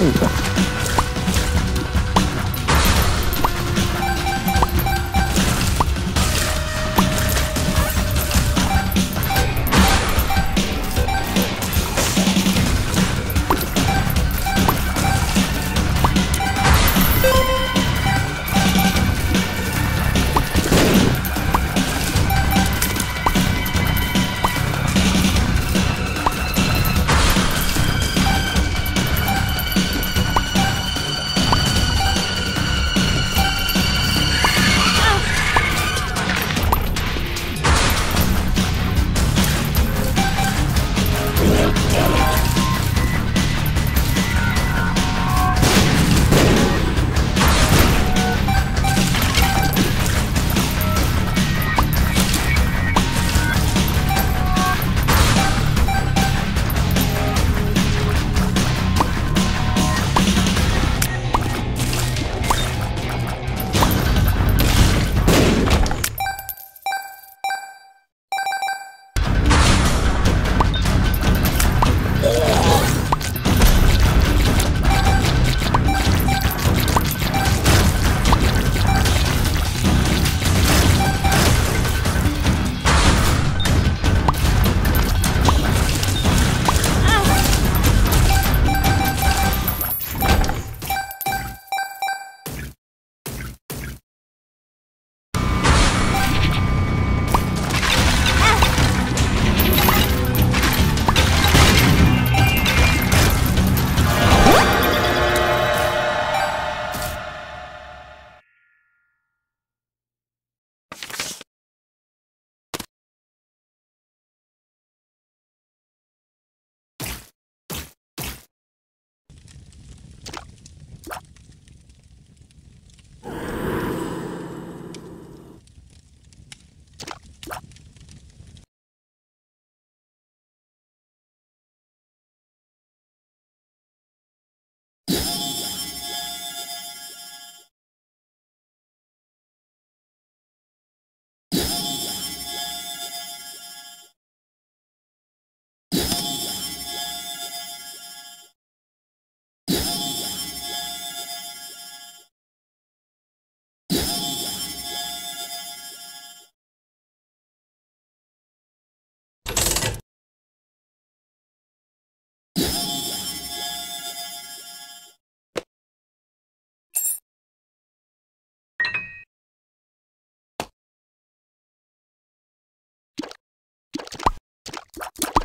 Está. you